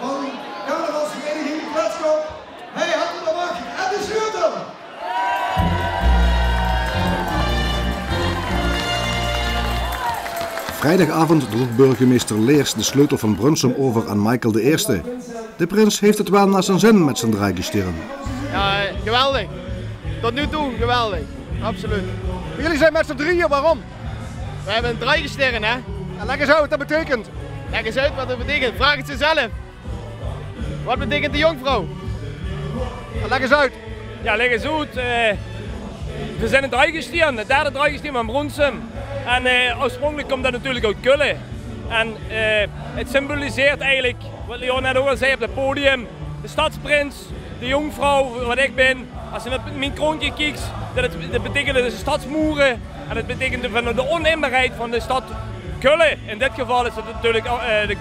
van carnavalsvereniging Kletskop. Hij had de macht en de sleutel! Vrijdagavond droeg burgemeester Leers de sleutel van Brunsum over aan Michael I. De prins heeft het wel naar zijn zin met zijn draaigestieren. Ja, geweldig. Tot nu toe geweldig. Absoluut. Jullie zijn met z'n drieën, waarom? We hebben een draaigestieren, hè? En lekker zo, wat dat betekent. Leg eens uit wat dat betekent. Vraag het ze zelf. Wat betekent de jonkvrouw? En leg eens uit. Ja, leg eens uit. Eh, we zijn een draaigestier, de derde draaigestier van Brunsum. En eh, oorspronkelijk komt dat natuurlijk uit Kullen. En eh, het symboliseert eigenlijk, wat Leon net ook al zei op het podium, de stadsprins, de jongvrouw, wat ik ben. Als je naar mijn kroontje kijkt, dat, het, dat betekent de stadsmoeren. En het betekent de oninbaarheid van de stad Kullen. In dit geval is het natuurlijk uh,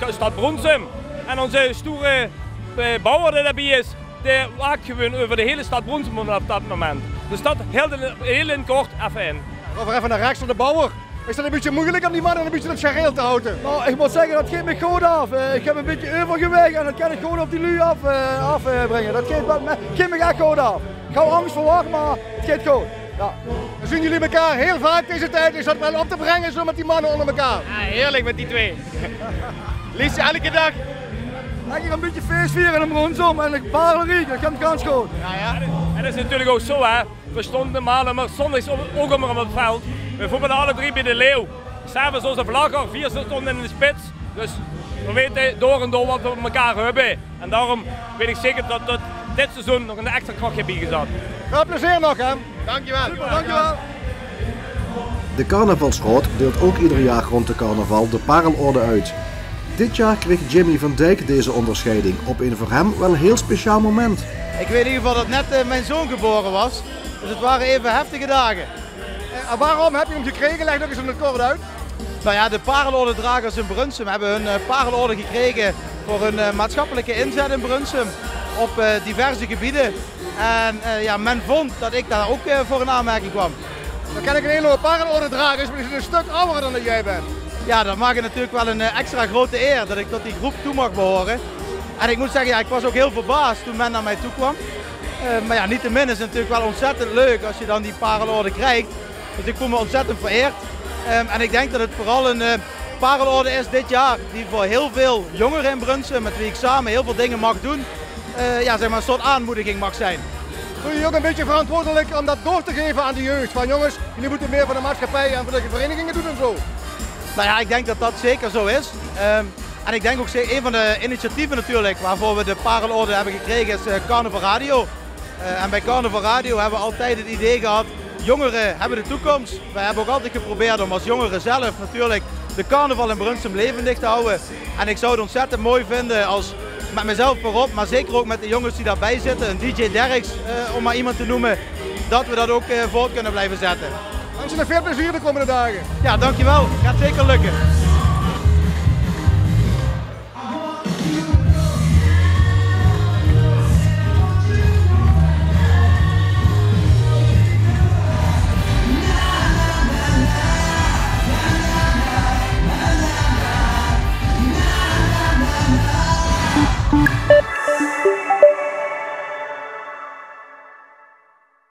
de stad Brunsum. En onze stoere uh, bouwer die daarbij is, die waakt gewoon over de hele stad Brunsum op dat moment. Dus dat heel, heel in kort even in. Over even naar rechts van de bouwer. Is dat een beetje moeilijk om die man een beetje het gareel te houden? Nou, ik moet zeggen, dat geeft me goed af. Uh, ik heb een beetje overgewicht en dat kan ik gewoon op die lui afbrengen. Af, uh, dat geeft, me, geeft me echt goed af. Ik hou angst verwacht, maar het gaat goed. Ja. Zien jullie elkaar heel vaak deze tijd. Is dat wel op te brengen zo met die mannen onder elkaar? Ja, heerlijk met die twee. Liefst elke dag. Lekker een beetje feest vieren in Rondsom en een parlerie, dat gaat ganz goed. Ja, ja. En dat is natuurlijk ook zo, hè. We stonden normaal, maar zondags ook om op het veld. We voetballen alle drie bij de Leeuw. S'avonds onze vlagger, vier stonden in de spits. Dus we weten door en door wat we op elkaar hebben. En daarom weet ik zeker dat, dat dit seizoen nog een extra krachtje bij gezet. Veel plezier nog, hè? Dankjewel. Super, dankjewel. De carnavalsrood deelt ook ieder jaar rond de carnaval de parelorde uit. Dit jaar kreeg Jimmy van Dijk deze onderscheiding op een voor hem wel heel speciaal moment. Ik weet in ieder geval dat net uh, mijn zoon geboren was. Dus het waren even heftige dagen. En waarom heb je hem gekregen? Leg nog eens het kort uit. Nou ja, de parelorde-dragers in Brunsum hebben hun uh, parelorde gekregen voor hun maatschappelijke inzet in Brunsum op uh, diverse gebieden. En ja, men vond dat ik daar ook voor een aanmerking kwam. Dan ken ik een hele hoop parelorde-dragers, maar die zijn een stuk ouder dan dat jij bent. Ja, dat maakt het natuurlijk wel een extra grote eer dat ik tot die groep toe mag behoren. En ik moet zeggen, ja, ik was ook heel verbaasd toen men naar mij toe kwam. maar ja, niettemin is het natuurlijk wel ontzettend leuk als je dan die parelorde krijgt. Dus ik voel me ontzettend vereerd. Um, en ik denk dat het vooral een parelorde is dit jaar die voor heel veel jongeren in Brunsum, met wie ik samen heel veel dingen mag doen, uh, ja, zeg maar een soort aanmoediging mag zijn. Voel je je ook een beetje verantwoordelijk om dat door te geven aan de jeugd? Van jongens, jullie moeten meer voor de maatschappij en voor de verenigingen doen en zo. Nou ja, ik denk dat dat zeker zo is. Um, en ik denk ook een van de initiatieven natuurlijk waarvoor we de parelorde hebben gekregen is uh, Carnaval Radio. en bij Carnaval Radio hebben we altijd het idee gehad jongeren hebben de toekomst. Wij hebben ook altijd geprobeerd om als jongeren zelf natuurlijk de carnaval in Brunsum levendig te houden. En ik zou het ontzettend mooi vinden als met mezelf voorop, maar zeker ook met de jongens die daarbij zitten, een DJ Derks eh, om maar iemand te noemen, dat we dat ook eh, voort kunnen blijven zetten. Nog veel plezier de komende dagen. Ja, dankjewel. Gaat zeker lukken.